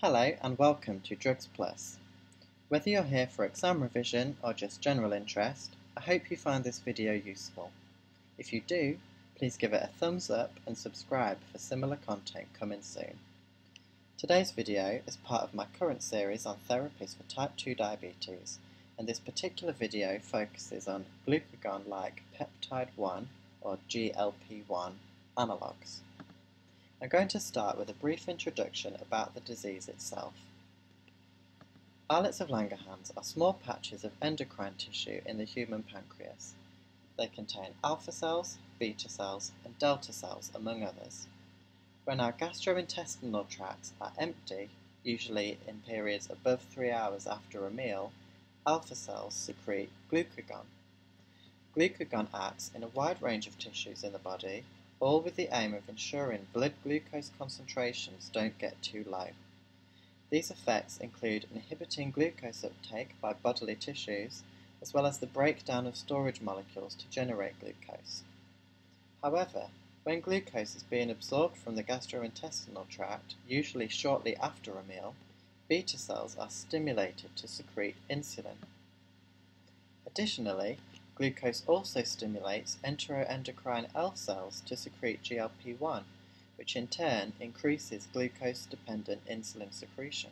Hello and welcome to DrugsPlus. Whether you're here for exam revision or just general interest, I hope you find this video useful. If you do, please give it a thumbs up and subscribe for similar content coming soon. Today's video is part of my current series on therapies for type 2 diabetes, and this particular video focuses on glucagon-like peptide 1 or GLP-1 analogues. I'm going to start with a brief introduction about the disease itself. Islets of Langerhans are small patches of endocrine tissue in the human pancreas. They contain alpha cells, beta cells, and delta cells, among others. When our gastrointestinal tracts are empty, usually in periods above three hours after a meal, alpha cells secrete glucagon. Glucagon acts in a wide range of tissues in the body, all with the aim of ensuring blood glucose concentrations don't get too low. These effects include inhibiting glucose uptake by bodily tissues, as well as the breakdown of storage molecules to generate glucose. However, when glucose is being absorbed from the gastrointestinal tract, usually shortly after a meal, beta cells are stimulated to secrete insulin. Additionally, Glucose also stimulates enteroendocrine L cells to secrete GLP-1, which in turn increases glucose-dependent insulin secretion.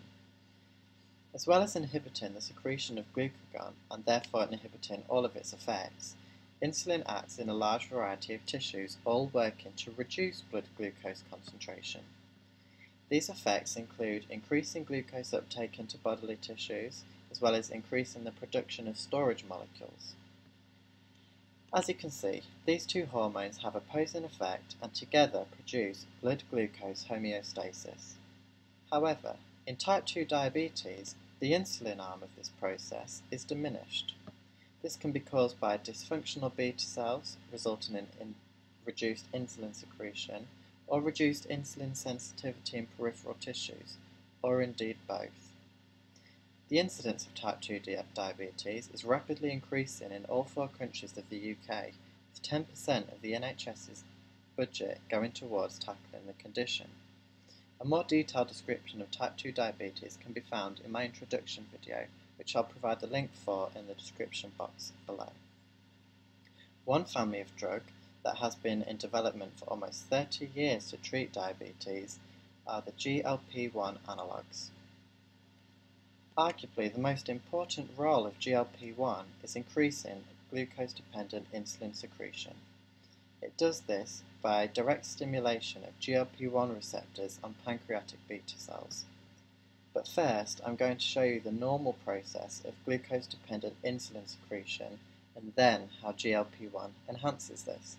As well as inhibiting the secretion of glucagon and therefore inhibiting all of its effects, insulin acts in a large variety of tissues, all working to reduce blood glucose concentration. These effects include increasing glucose uptake into bodily tissues, as well as increasing the production of storage molecules. As you can see, these two hormones have opposing effect and together produce blood glucose homeostasis. However, in type 2 diabetes, the insulin arm of this process is diminished. This can be caused by dysfunctional beta cells, resulting in, in reduced insulin secretion, or reduced insulin sensitivity in peripheral tissues, or indeed both. The incidence of type 2 diabetes is rapidly increasing in all four countries of the UK, with 10% of the NHS's budget going towards tackling the condition. A more detailed description of type 2 diabetes can be found in my introduction video, which I'll provide the link for in the description box below. One family of drug that has been in development for almost 30 years to treat diabetes are the GLP-1 analogues. Arguably, the most important role of GLP-1 is increasing glucose-dependent insulin secretion. It does this by direct stimulation of GLP-1 receptors on pancreatic beta cells. But first, I'm going to show you the normal process of glucose-dependent insulin secretion and then how GLP-1 enhances this.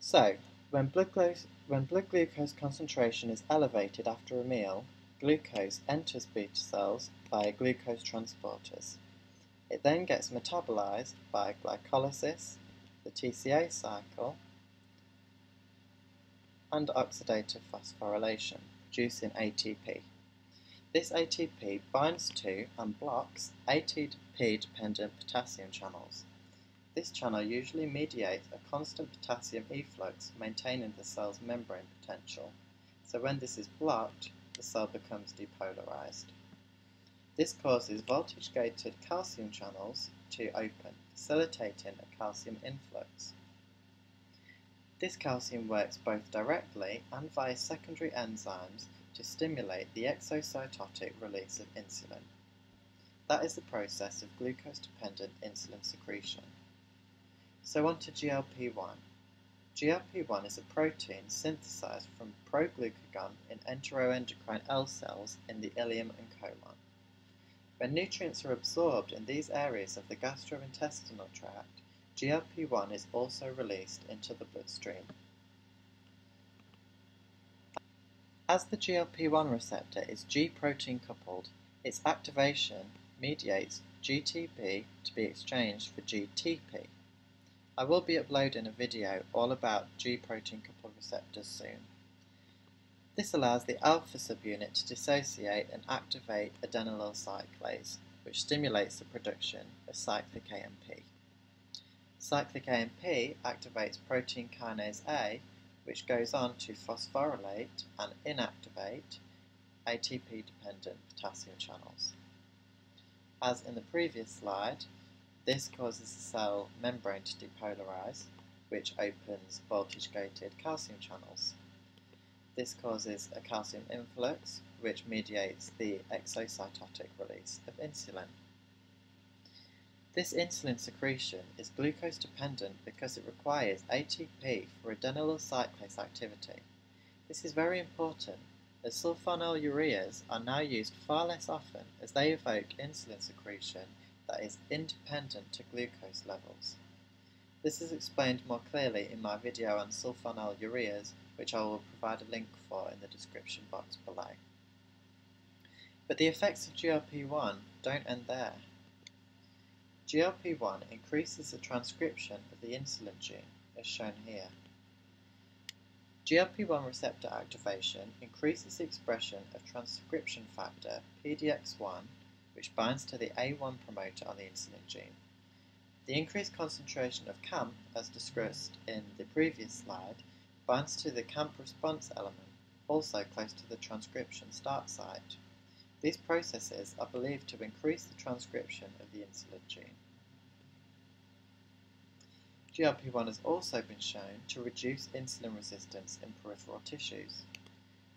So, when blood, when blood glucose concentration is elevated after a meal, Glucose enters beta cells via glucose transporters. It then gets metabolized by glycolysis, the TCA cycle, and oxidative phosphorylation, producing ATP. This ATP binds to and blocks ATP-dependent potassium channels. This channel usually mediates a constant potassium efflux, maintaining the cell's membrane potential. So when this is blocked, the cell becomes depolarized. This causes voltage-gated calcium channels to open, facilitating a calcium influx. This calcium works both directly and via secondary enzymes to stimulate the exocytotic release of insulin. That is the process of glucose-dependent insulin secretion. So on to GLP-1. GLP-1 is a protein synthesized from proglucagon in enteroendocrine L cells in the ileum and colon. When nutrients are absorbed in these areas of the gastrointestinal tract, GLP-1 is also released into the bloodstream. As the GLP-1 receptor is G-protein coupled, its activation mediates GTP to be exchanged for GDP. I will be uploading a video all about G-protein coupled receptors soon. This allows the alpha subunit to dissociate and activate adenylyl cyclase, which stimulates the production of cyclic AMP. Cyclic AMP activates protein kinase A, which goes on to phosphorylate and inactivate ATP-dependent potassium channels. As in the previous slide, this causes the cell membrane to depolarize, which opens voltage-gated calcium channels. This causes a calcium influx, which mediates the exocytotic release of insulin. This insulin secretion is glucose dependent because it requires ATP for adenylyl cyclase activity. This is very important as sulfonylureas are now used far less often as they evoke insulin secretion that is independent to glucose levels. This is explained more clearly in my video on sulfonylureas, which I will provide a link for in the description box below. But the effects of GLP-1 don't end there. GLP-1 increases the transcription of the insulin gene, as shown here. GLP-1 receptor activation increases the expression of transcription factor PDX1, which binds to the A1 promoter on the insulin gene. The increased concentration of CAMP, as discussed in the previous slide, binds to the CAMP response element, also close to the transcription start site. These processes are believed to increase the transcription of the insulin gene. GLP-1 has also been shown to reduce insulin resistance in peripheral tissues.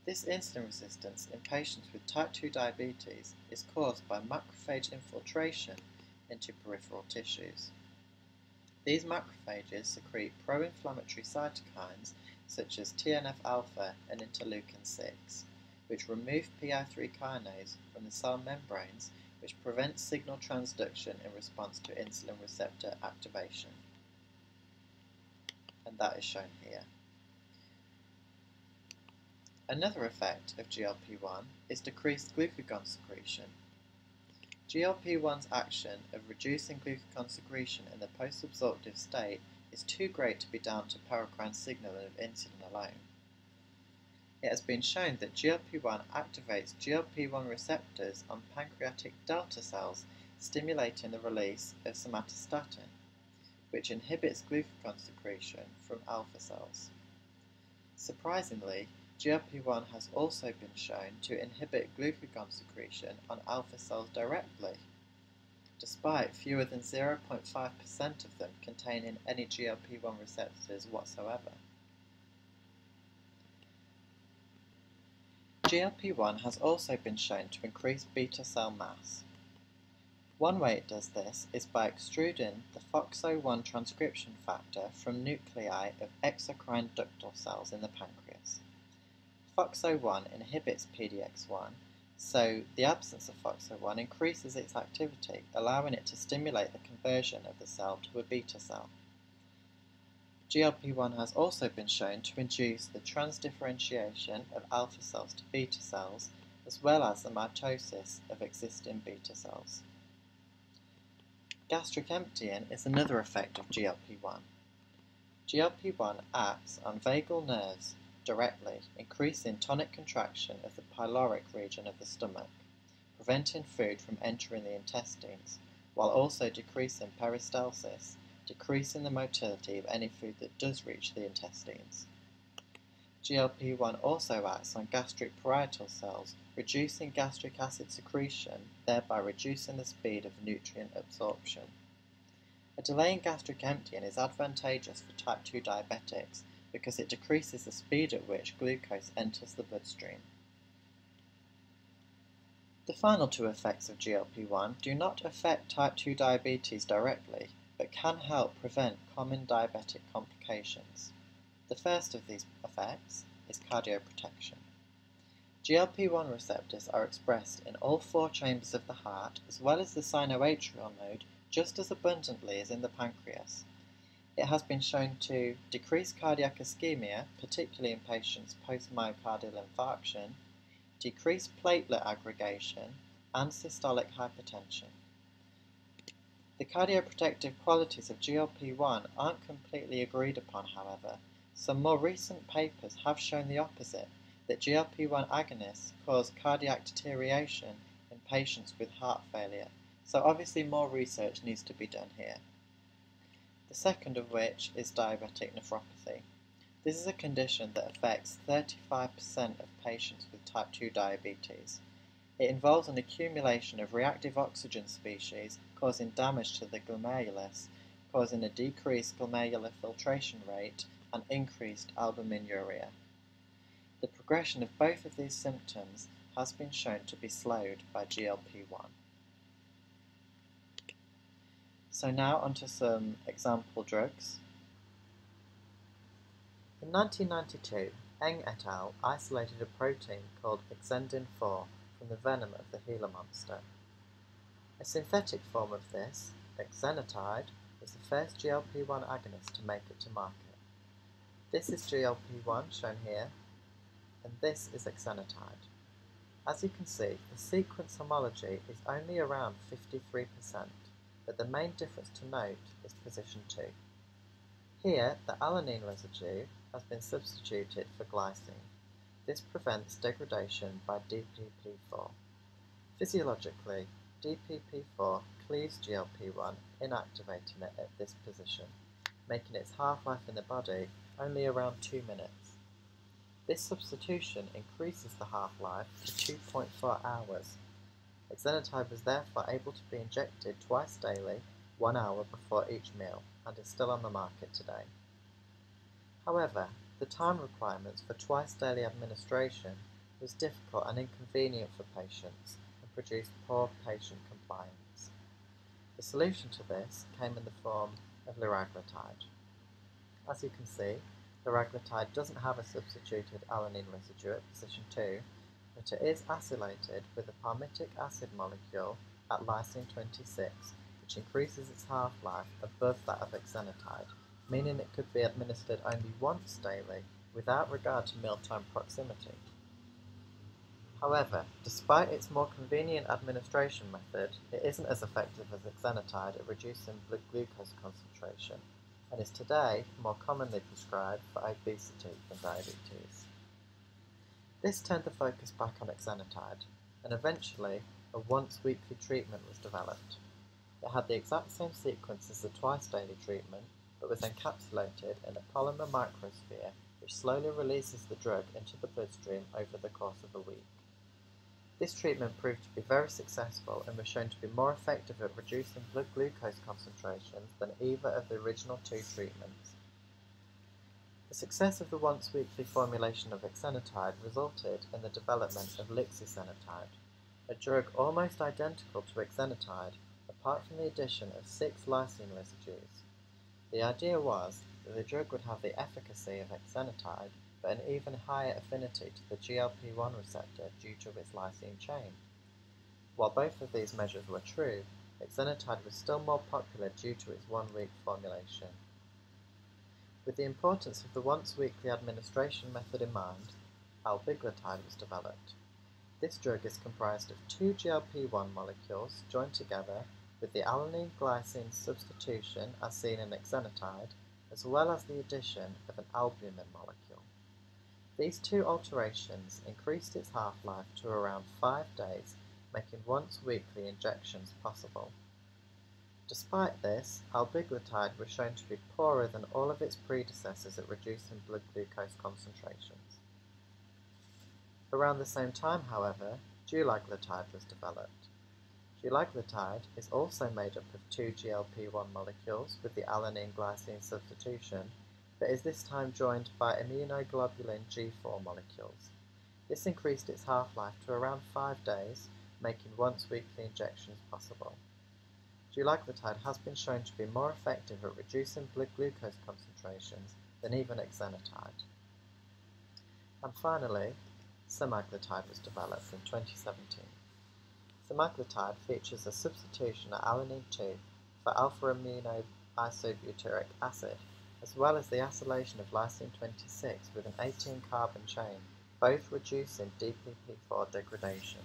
This insulin resistance in patients with type 2 diabetes is caused by macrophage infiltration into peripheral tissues. These macrophages secrete pro-inflammatory cytokines such as TNF-alpha and interleukin-6, which remove PI3 kinase from the cell membranes which prevents signal transduction in response to insulin receptor activation and that is shown here. Another effect of GLP-1 is decreased glucagon secretion. GLP-1's action of reducing glucagon secretion in the post-absorptive state is too great to be down to paracrine signaling of insulin alone. It has been shown that GLP-1 activates GLP-1 receptors on pancreatic delta cells, stimulating the release of somatostatin which inhibits glucagon secretion from alpha cells. Surprisingly, GLP-1 has also been shown to inhibit glucagon secretion on alpha cells directly, despite fewer than 0.5% of them containing any GLP-1 receptors whatsoever. GLP-1 has also been shown to increase beta cell mass, one way it does this is by extruding the FOXO1 transcription factor from nuclei of exocrine ductal cells in the pancreas. FOXO1 inhibits PDX1, so the absence of FOXO1 increases its activity, allowing it to stimulate the conversion of the cell to a beta cell. GLP-1 has also been shown to induce the transdifferentiation of alpha cells to beta cells, as well as the mitosis of existing beta cells. Gastric emptying is another effect of GLP-1. GLP-1 acts on vagal nerves directly, increasing tonic contraction of the pyloric region of the stomach, preventing food from entering the intestines, while also decreasing peristalsis, decreasing the motility of any food that does reach the intestines. GLP-1 also acts on gastric parietal cells, reducing gastric acid secretion, thereby reducing the speed of nutrient absorption. A delay in gastric emptying is advantageous for type 2 diabetics because it decreases the speed at which glucose enters the bloodstream. The final two effects of GLP-1 do not affect type 2 diabetes directly, but can help prevent common diabetic complications. The first of these effects is cardioprotection. GLP-1 receptors are expressed in all four chambers of the heart as well as the sinoatrial node just as abundantly as in the pancreas. It has been shown to decrease cardiac ischemia, particularly in patients post-myocardial infarction, decrease platelet aggregation, and systolic hypertension. The cardioprotective qualities of GLP-1 aren't completely agreed upon, however, some more recent papers have shown the opposite, that GLP-1 agonists cause cardiac deterioration in patients with heart failure, so obviously more research needs to be done here. The second of which is diabetic nephropathy. This is a condition that affects 35% of patients with type 2 diabetes. It involves an accumulation of reactive oxygen species causing damage to the glomerulus, causing a decreased glomerular filtration rate and increased albuminuria. The progression of both of these symptoms has been shown to be slowed by GLP-1. So now onto some example drugs. In 1992, Eng et al. isolated a protein called exendin-4 from the venom of the Gila monster. A synthetic form of this, exenatide, was the first GLP-1 agonist to make it to market. This is GLP-1 shown here, and this is exenatide. As you can see, the sequence homology is only around 53%, but the main difference to note is position 2. Here, the alanine residue has been substituted for glycine. This prevents degradation by DPP-4. Physiologically, DPP-4 cleaves GLP-1, inactivating it at this position, making its half-life in the body only around 2 minutes. This substitution increases the half-life to 2.4 hours. Exenatide was therefore able to be injected twice daily, one hour before each meal, and is still on the market today. However, the time requirements for twice daily administration was difficult and inconvenient for patients and produced poor patient compliance. The solution to this came in the form of liraglutide. As you can see, liraglutide doesn't have a substituted alanine residue at position 2, but it is acylated with a palmitic acid molecule at lysine 26, which increases its half-life above that of exenatide, meaning it could be administered only once daily without regard to mealtime proximity. However, despite its more convenient administration method, it isn't as effective as exenatide at reducing blood glucose concentration, and is today more commonly prescribed for obesity than diabetes. This turned the focus back on exenatide, and eventually a once-weekly treatment was developed. It had the exact same sequence as the twice-daily treatment, but was encapsulated in a polymer microsphere which slowly releases the drug into the bloodstream over the course of a week. This treatment proved to be very successful and was shown to be more effective at reducing blood glucose concentrations than either of the original two treatments. The success of the once-weekly formulation of exenatide resulted in the development of lixisenatide, a drug almost identical to exenatide apart from the addition of six lysine residues. The idea was that the drug would have the efficacy of exenatide but an even higher affinity to the GLP-1 receptor due to its lysine chain. While both of these measures were true, exenatide was still more popular due to its one-week formulation. With the importance of the once-weekly administration method in mind, albiglutide was developed. This drug is comprised of two GLP-1 molecules joined together with the alanine glycine substitution as seen in exenatide, as well as the addition of an albumin molecule. These two alterations increased its half-life to around five days, making once-weekly injections possible. Despite this, albiglutide was shown to be poorer than all of its predecessors at reducing blood glucose concentrations. Around the same time, however, dulaglutide was developed. Dulaglutide is also made up of two GLP-1 molecules with the alanine glycine substitution but is this time joined by immunoglobulin G4 molecules. This increased its half-life to around 5 days, making once-weekly injections possible. Dulaglutide has been shown to be more effective at reducing blood glucose concentrations than even exenatide. And finally, semaglutide was developed in 2017. Semaglutide features a substitution of alanine 2 for alpha-aminoisobutyric acid as well as the acylation of lysine 26 with an 18 carbon chain, both reducing DPP-4 degradation.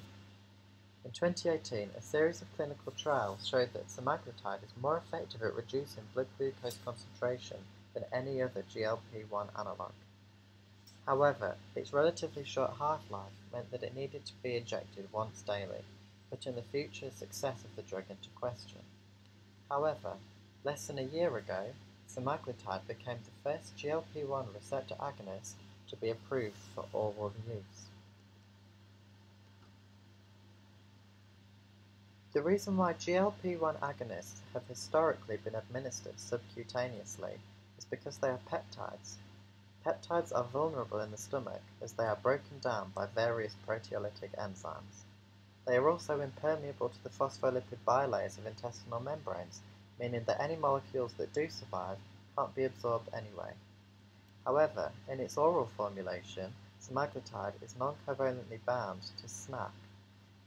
In 2018, a series of clinical trials showed that semaglutide is more effective at reducing blood glucose concentration than any other GLP-1 analog. However, its relatively short half-life meant that it needed to be injected once daily, putting the future success of the drug into question. However, less than a year ago, Semaglutide became the first GLP-1 receptor agonist to be approved for oral use. The reason why GLP-1 agonists have historically been administered subcutaneously is because they are peptides. Peptides are vulnerable in the stomach as they are broken down by various proteolytic enzymes. They are also impermeable to the phospholipid bilayers of intestinal membranes, meaning that any molecules that do survive can't be absorbed anyway. However, in its oral formulation, semaglutide is non-covalently bound to SNAC.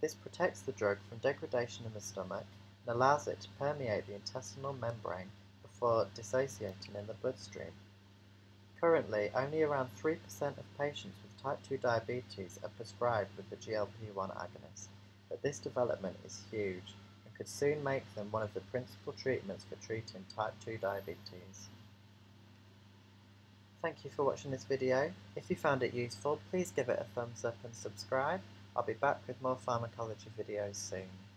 This protects the drug from degradation in the stomach and allows it to permeate the intestinal membrane before dissociating in the bloodstream. Currently, only around 3% of patients with type 2 diabetes are prescribed with the GLP-1 agonist, but this development is huge and could soon make them one of the principal treatments for treating type 2 diabetes. Thank you for watching this video. If you found it useful, please give it a thumbs up and subscribe. I'll be back with more pharmacology videos soon.